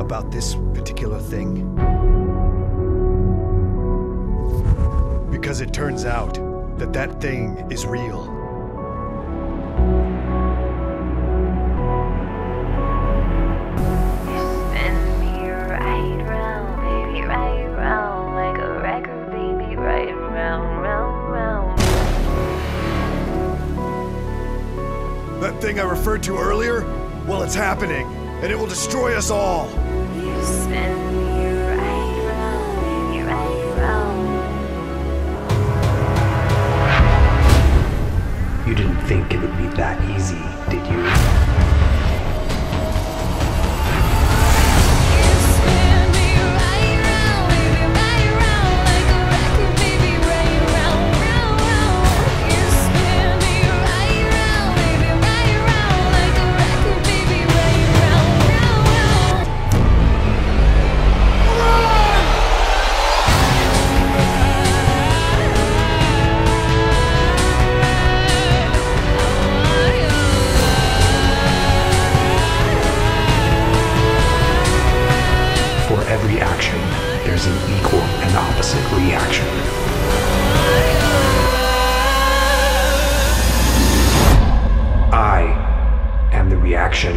about this particular thing. Because it turns out that that thing is real. Spin me right round, baby, right round like a record, baby, right round, round, round. That thing I referred to earlier? Well, it's happening, and it will destroy us all. You didn't think it would be that easy, did? You an equal and opposite reaction. I am the reaction